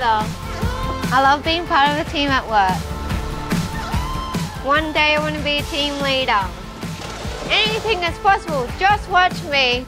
I love being part of a team at work. One day I want to be a team leader. Anything is possible, just watch me.